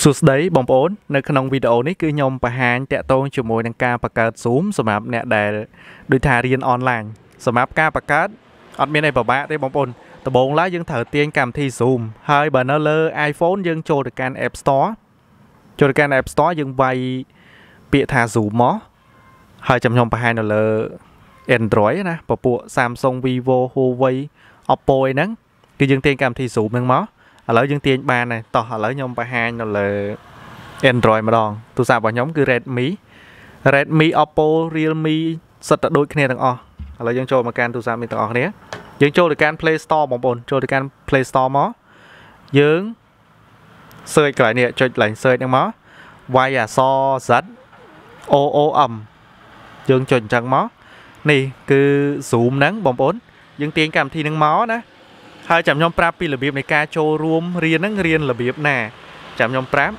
សួស្តីបងប្អូននៅក្នុងវីដេអូនេះគឺខ្ញុំបង្ហាញតាក់ទងជាមួយនឹងការបង្កើត Zoom សម្រាប់អ្នកដែលដូចថារៀនអនឡាញសម្រាប់ការបង្កើតអត់មានអីពិបាកទេបងប្អូនដំបូងឡើយយើងត្រូវទាញកម្មវិធី Zoom ហើយបើនៅលើ iPhone យើងចូលទៅកាន់ App Store ចូលទៅកាន់ App Store យើងវាយពាក្យថា Zoom មកហើយចាំខ្ញុំបង្ហាញនៅលើ Android ណាពពួក Samsung Vivo Huawei Oppo អីហ្នឹងគឺយើងទាញកម្មវិធី Zoom ហ្នឹងមក ឥឡូវយើងទាញបានហើយតោះឥឡូវខ្ញុំបង្ហាញនៅលើ Android ម្ដងទូរស័ព្ទរបស់ខ្ញុំគឺ Redmi Redmi Oppo Realme សិតតែដូចគ្នាទាំងអស់ឥឡូវយើងចូលមកកាន់ទូរស័ព្ទនេះទាំងអស់គ្នាយើងចូលទៅកាន់ Play Store បងប្អូនចូលទៅកាន់ Play Store មកយើង search កន្លែងនេះចុចកន្លែង search ហ្នឹងមក y អក្សរ z o o m យើងចុចអញ្ចឹងមកនេះគឺ Zoom ហ្នឹងបងប្អូនយើងទាញកម្មវិធីហ្នឹងមកណា ហើយចាំខ្ញុំប្រាប់ពីរបៀបនៃការចូលរួមរៀនហ្នឹងរៀនរបៀបណាចាំខ្ញុំប្រាប់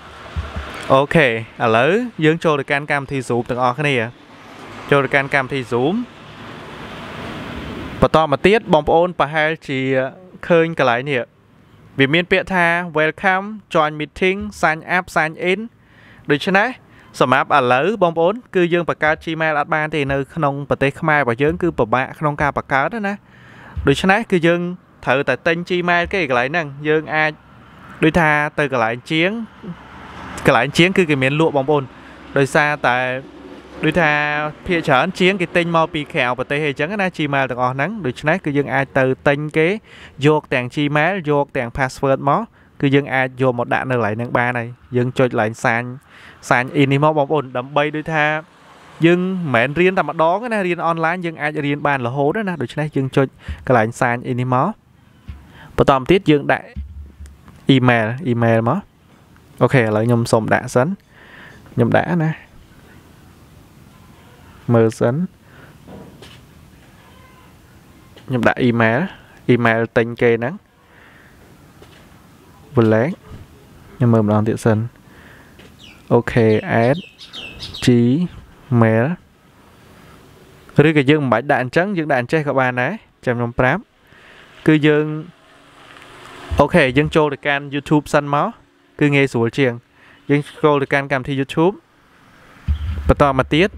អូខេឥឡូវយើងចូលទៅកាន់កម្មវិធី Zoom ទាំងអស់គ្នាចូលទៅកាន់កម្មវិធី Zoom បន្តមកទៀតបងប្អូនប្រហែលជាឃើញកន្លែងនេះវាមានពាក្យថា welcome join meeting sign up sign in ដូច្នេះសម្រាប់ឥឡូវបងប្អូនគឺយើងបង្កើត Gmail អត់បានទេនៅក្នុងប្រទេសខ្មែររបស់យើងគឺពិបាកក្នុងការបង្កើតណាដូច្នេះគឺយើង ត្រូវតែទិញ Gmail គេកន្លែងហ្នឹងយើងអាចដូចថាទៅកន្លែងជាងកន្លែងជាងគឺគេមានលក់បងប្អូនដោយសារតែដូចថាភាគច្រើនជាងគេទិញមកពីក្រៅប្រទេសអីចឹងណា Gmail ទាំងអស់ហ្នឹងដូច្នេះគឺយើងអាចទៅទិញគេយកទាំង Gmail យកទាំង password មកគឺយើងអាចយកមកដាក់នៅកន្លែងហ្នឹងបានហើយយើងចុចកន្លែងសាញសាញ in នេះមកបងប្អូនដើម្បីដូចថាយើងមិនមែនរៀនតែម្ដងណារៀនអនឡាញយើងអាចរៀនបានរហូតណាដូច្នេះយើងចុចកន្លែងសាញ in នេះមក បន្តទៀតយើងដាក់ email email មកអូខេឥឡូវខ្ញុំសុំដាក់សិនខ្ញុំដាក់ណាមើលសិនខ្ញុំដាក់ email email ទិញគេហ្នឹង black ខ្ញុំមើលម្ដងទៀតសិនអូខេ add gmail ឬក៏យើងមិនបាច់ដាក់អញ្ចឹងយើងដាក់អញ្ចេះក៏បានដែរចាំខ្ញុំប្រាប់គឺយើង អូខេយើងចូលទៅកាន់ YouTube សិនមកគឺងាយស្រួលជាង យើងចូលទៅកាន់កម្មវិធី YouTube បន្តមកទៀត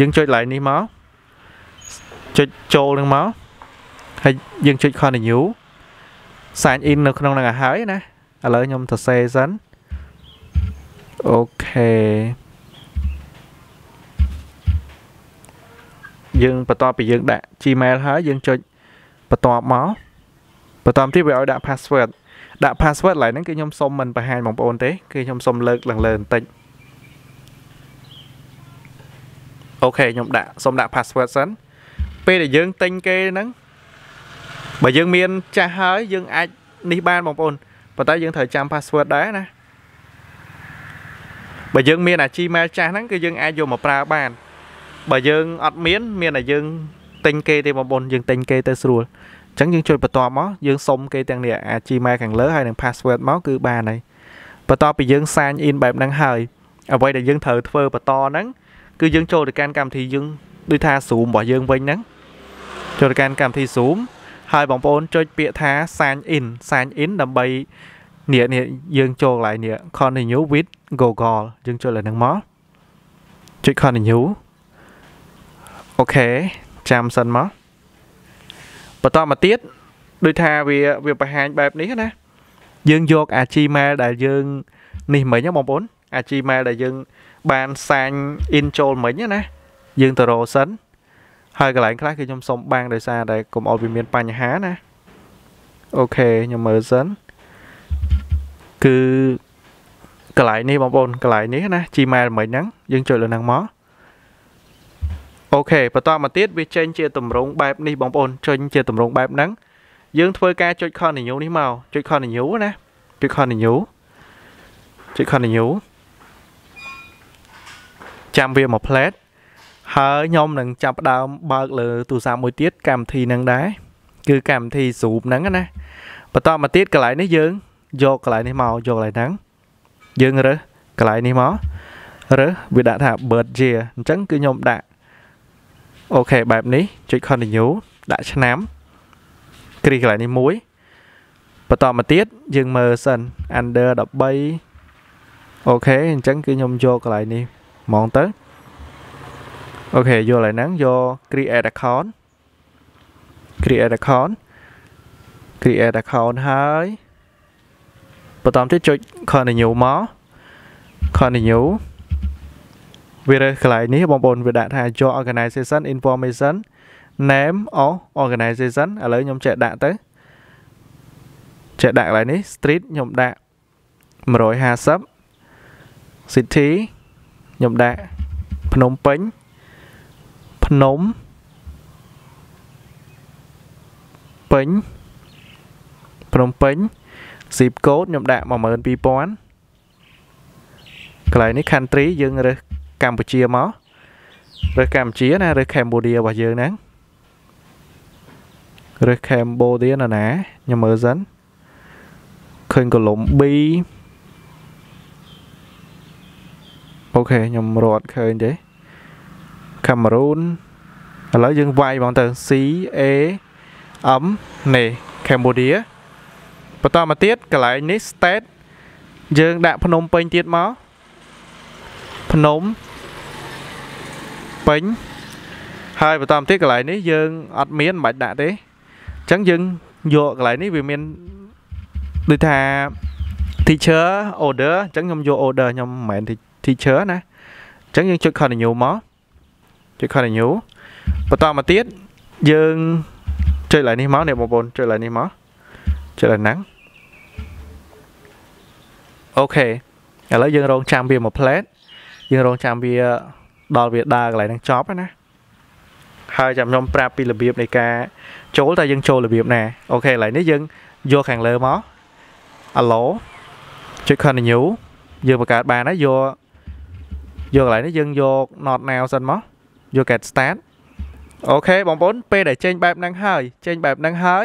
យើងចុច line នេះមកចុចចូលនឹងមកហើយយើងចុច continue sign in នៅក្នុងនឹងឲ្យហើយណាឥឡូវខ្ញុំសរសេរសិនអូខេយើងបន្ទាប់ពីយើងដាក់ Gmail ហើយយើងចុចបន្ទាប់មក បន្ទាប់ទៀតវាឲ្យដាក់ password ដាក់ password ឡើយហ្នឹងគឺខ្ញុំសុំមិនបង្ហាញបងប្អូនទេ គឺខ្ញុំសុំលើកឡើងលើបន្តិចអូខេខ្ញុំដាក់សុំដាក់ password សិនពេលដែលយើងទិញគេហ្នឹងបើយើងមានចាស់ហើយយើងអាចនេះបានបងប្អូនប៉ុន្តែយើងត្រូវចាំ password ដែរណាបើយើងមានអា Gmail ចាស់ហ្នឹងគឺយើងអាចយកមកប្រើបានបើយើងអត់មាន មានតែយើង ទិញគេទេបងប្អូនយើងទិញគេទៅស្រួលអញ្ចឹងយើងជួយបន្ទាប់មកយើងសុំគេទាំងនេះអា Gmail ខាងលើហើយនឹង password មកគឺបានហើយបន្ទាប់ពីយើង sign in បែបហ្នឹងហើយអ្វីដែលយើងត្រូវធ្វើបន្តហ្នឹងគឺយើងចូលទៅកាន់កម្មវិធីយើងដូចថា Zoom របស់យើងវិញហ្នឹងចូលទៅកាន់កម្មវិធី Zoom ហើយបងប្អូនចុចពាក្យថា sign in sign in ដើម្បីនេះនេះយើងចូលកន្លែងនេះ continue with Google យើងចុចលើហ្នឹងមកចុច continue អូខេ ចាំសិនមកបន្តមកទៀតដូចថាវាវាបង្ហាញបែបនេះណាយើងយកអា Gmail ដែលយើង នេះមិញណាបងប្អូនអា Gmail ដែលយើង បានសាញ in ចូលមិញណាយើងទៅរកសិនហើយកន្លែងខ្លះគឺខ្ញុំសុំបាំងដោយសារតែកុំឲ្យវាមានបញ្ហាណាអូខេខ្ញុំមើលសិនគឺកន្លែងនេះបងប្អូនកន្លែងនេះណា Gmail មិញហ្នឹងយើងចុចលើហ្នឹងមក អូខេបន្តមកទៀតវាចេញជាតម្រងបែបនេះបងប្អូនចេញជាតម្រងបែបហ្នឹងយើងធ្វើការចុច continue នេះមកចុច continue ណាចុច continue ចុច continue ចាំវាមក plate ហើយខ្ញុំនឹងចាប់ដើមបើកលើទូរស័ព្ទមួយទៀតកម្មវិធីហ្នឹងដែរគឺកម្មវិធី Zoom ហ្នឹងណាបន្តមកទៀតកន្លែងនេះយើងយកកន្លែងនេះមកយកកន្លែងហ្នឹងយើងរើសកន្លែងនេះមករើសវាដាក់ថា birth year អញ្ចឹងគឺខ្ញុំដាក់ okay បែបនេះចុច continue ដាក់ឆ្នាំគ្រីកន្លែងនេះមួយបន្តមកទៀតយើងមើលសិន under 13 okay អញ្ចឹងគឺខ្ញុំយកកន្លែងនេះហ្មងទៅ okay យកកន្លែងហ្នឹងយក create account create account create account ហើយបន្តទៀតចុច continue មក continue វារើសកន្លែងនេះបងប្អូនវាដាក់ថា your organization information name of organization ឥឡូវខ្ញុំចេះដាក់ទៅចេះដាក់កន្លែងនេះ street ខ្ញុំដាក់150 city ខ្ញុំដាក់ភ្នំពេញភ្នំពេញភ្នំពេញ zip code ខ្ញុំដាក់12000កន្លែងនេះ country យើងរើស កម្ពុជាមករើសកម្ពុជាណារើស Cambodia របស់យើងហ្នឹងរើស Cambodia ណាណាខ្ញុំមើលសិនឃើញកូឡុំប៊ីអូខេខ្ញុំរត់ឃើញទេកាមេរូនឥឡូវយើងវាយហ្មងទៅ C A M នេះ Cambodia បន្តមកទៀតកន្លែងនេះ state យើងដាក់ភ្នំពេញទៀតមកភ្នំ ពេញហើយបន្តមកទៀតកន្លែងនេះយើងអត់មានមិនបាច់ដាក់ទេអញ្ចឹងយើងយកកន្លែងនេះវាមានដូចថា teacher order អញ្ចឹងខ្ញុំយក order ខ្ញុំមិនមែន teacher ណាអញ្ចឹងយើងចុច continue មកចុច continue បន្តមកទៀតយើងចុចឡើងនេះមកនេះបងប្អូនចុចឡើងនេះមកចុចឡើងហ្នឹងអូខេឥឡូវយើងរងចាំវាមួយ plate យើងរងចាំវា ដល់វាដើរកន្លែងហ្នឹងចប់ណាហើយចាំខ្ញុំប្រាប់ពីរបៀបនៃការចូលតើយើងចូលរបៀបណាអូខេកន្លែងនេះយើងយកខាងលើមក allow ចុច continue យើងបង្កើតបានហើយយកយកកន្លែងនេះយើងយក not now សិនមកយក get start អូខេបងប្អូនពេលដែលចេញបែបហ្នឹងហើយចេញបែបហ្នឹងហើយ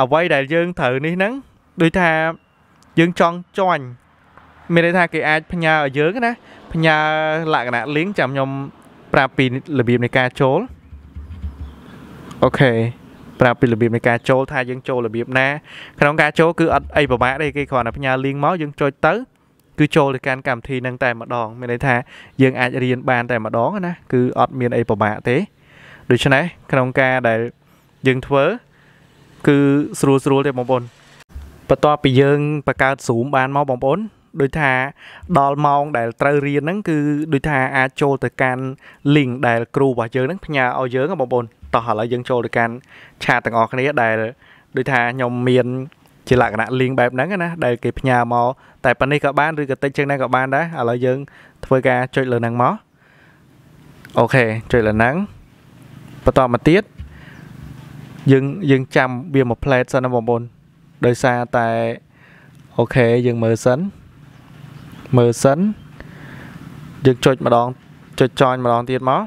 អ្វីដែលយើងត្រូវនេះហ្នឹងដូចថាយើងចង់ចាញ់ មានន័យថាគេអាចផ្ញើឲ្យយើងណាផ្ញើលក្ខណៈ link ចាំខ្ញុំប្រាប់ពីរបៀបនៃការចូលអូខេប្រាប់ពីរបៀបនៃការចូលថាយើងចូលរបៀបណាក្នុងការចូលគឺអត់អីពិបាកទេគេគ្រាន់តែផ្ញើ link មកយើងចុចទៅគឺចូលទៅកាន់កម្មវិធីនឹងតែម្ដងមានន័យថាយើងអាចរៀនបានតែម្ដងណាគឺអត់មានអីពិបាកទេដូច្នេះក្នុងការដែលយើងធ្វើគឺស្រួលស្រួលទេបងប្អូនបន្ទាប់ពីយើងបង្កើត Zoom បានមកបងប្អូន ដូចថាដល់ម៉ោងដែលត្រូវរៀនហ្នឹងគឺដូចថាអាចចូលទៅកាន់ link ដែលគ្រូរបស់យើងហ្នឹងផ្ញើឲ្យយើងបងប្អូនតោះឥឡូវយើងចូលទៅកាន់ឆាតទាំងអស់គ្នាដែលដូចថាខ្ញុំមានជាលក្ខណៈ link បែបហ្នឹងណាដែលគេផ្ញើមកតែប៉ុណ្នេះក៏បានឬក៏តិចជាងហ្នឹងក៏បានដែរឥឡូវយើងធ្វើការចុចលើហ្នឹងមកអូខេចុចលើហ្នឹងបន្តមកទៀតយើងយើងចាំវាមួយ plate សិនណាបងប្អូនដោយសារតែអូខេយើងមើលសិន មើលសិនយើងចុចម្ដងចុចចន់ម្ដងទៀតមក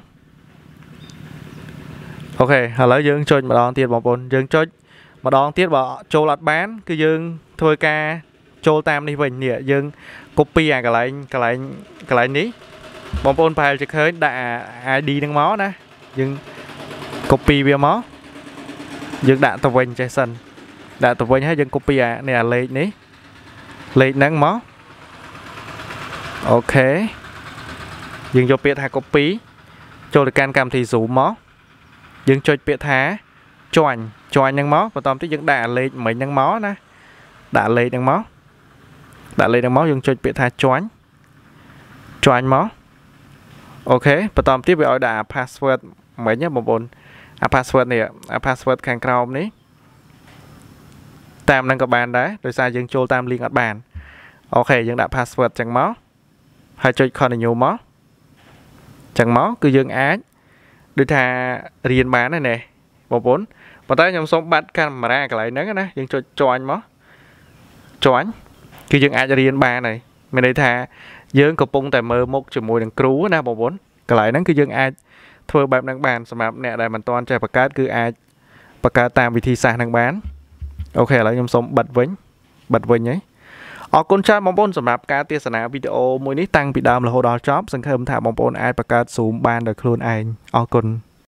អូខេឥឡូវយើងចុចម្ដងទៀតបងប្អូនយើងចុចម្ដងទៀតបើចូលអត់បាន គឺយើងធ្វើការចូលតាមនេះវិញនេះយើង copy អាកន្លែងកន្លែងកន្លែងនេះបងប្អូនប្រហែលជាឃើញដាក់ ID ហ្នឹងមកណាយើង copy វាមកយើងដាក់ទៅវិញចេះសិនដាក់ទៅវិញហើយយើង copy អានេះអាលេខនេះលេខហ្នឹងមក អូខេយើងយកពាក្យថា copy ចូលទៅកាន់កម្មវិធី Zoom មកយើងចុចពាក្យថាជាន់ជាន់ហ្នឹងមកបន្តទៀតយើងដាក់អាលេខមិញហ្នឹងមកណាដាក់លេខហ្នឹងមកដាក់លេខហ្នឹងមកយើងចុចពាក្យថាជាន់ជាន់មកអូខេបន្តទៀតវាឲ្យដាក់ password មិញណាបងប្អូនអា password នេះអា password ខាងក្រោមនេះតាមនឹងក៏បានដែរដោយសារយើងចូលតាម link អត់បានអូខេយើងដាក់ password ចឹងមក ហើយចុច continue មកចឹងមកគឺយើងអាចដូចថារៀនបានណាបងប្អូនប៉ុន្តែខ្ញុំសូមបាត់កាមេរ៉ាកន្លែងហ្នឹងណាយើងចុចជាន់មកជាន់គឺយើងអាចរៀនបានហើយមានន័យថាយើងកំពុងតែមើលមុខជាមួយនឹងគ្រូណាបងប្អូនកន្លែងហ្នឹងគឺយើងអាចធ្វើបែបហ្នឹងបានសម្រាប់អ្នកដែលមិនទាន់ចេះបង្កើតគឺអាចបង្កើតតាមវិធីសាស្ត្រហ្នឹងបានអូខេឥឡូវខ្ញុំសូមបិទវិញបិទវិញហើយ អរគុណច្រើនបងប្អូនសម្រាប់ការទស្សនាវីដេអូមួយនេះតាំងពីដើមរហូតដល់ចប់សង្ឃឹមថាបងប្អូនអាចបង្កើត Zoom បានដោយខ្លួនឯងអរគុណ